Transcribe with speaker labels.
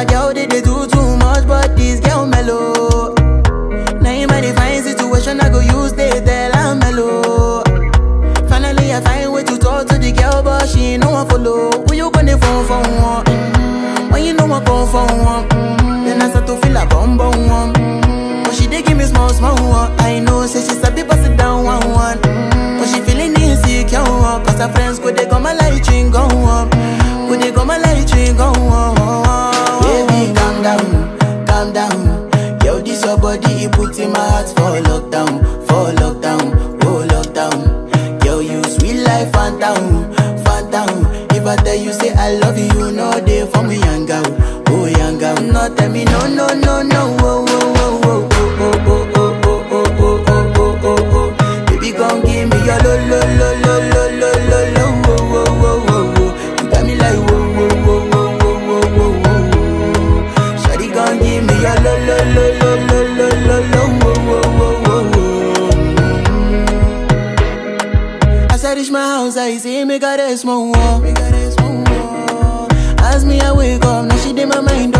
Speaker 1: Other girl they, they do too much, but this girl mellow. Now in my divine situation, I go use they tell I'm mellow. Finally, I find way to talk to the girl, but she ain't no one follow. Who you gonna phone for one? Mm-hmm. When you know I come for one, mm-hmm. then I start to feel a bum bum one. Mm-hmm. But she dey give me small small one. I know, say she sabi pass it down one one. Mm-hmm. But she feeling insecure, cause her friends go your body, it put in my heart for lockdown, for lockdown, oh lockdown. Yo, you sweet life, Fanta, Fanta. If I tell you you, I my house, I see me got a small wall. As me I wake up, now she did my mind